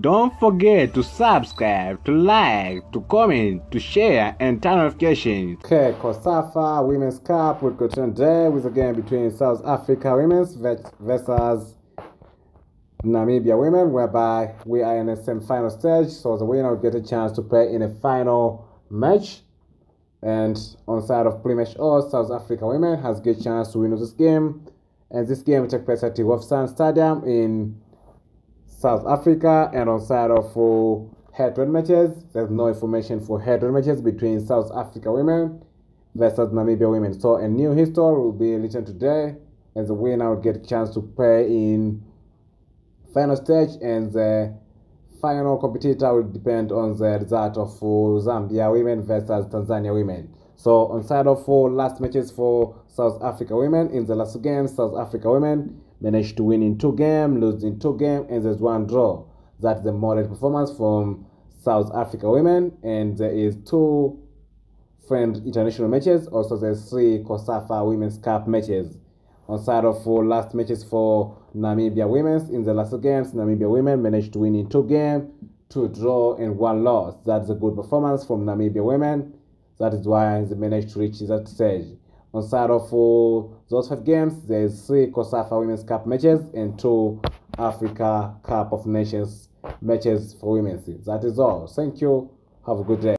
Don't forget to subscribe, to like, to comment, to share, and turn notifications. Okay, COSAFA Women's Cup will continue today with a game between South Africa Women's versus Namibia Women, whereby we are in the semi-final stage, so the winner will get a chance to play in a final match. And on side of pretty much all, South Africa Women has get chance to win this game. And this game will take place at the Wolfson Stadium in South Africa and on side of for head-to-head matches, there's no information for head-to-head matches between South Africa women versus Namibia women. So a new history will be written today, and the winner will get a chance to play in final stage, and the final competitor will depend on the result of Zambia women versus Tanzania women. So on side of four last matches for South Africa women in the last game, South Africa women managed to win in two games, lose in two games, and there's one draw. That's the moderate performance from South Africa women, and there is two friend international matches. Also, there's three COSAFA Women's Cup matches. On side of four last matches for Namibia women's in the last games, Namibia women managed to win in two games, two draw, and one loss. That's a good performance from Namibia women. That is why they managed to reach that stage. On of uh, those five games, there's three COSAFA Women's Cup matches and two Africa Cup of Nations matches for women. That is all. Thank you. Have a good day.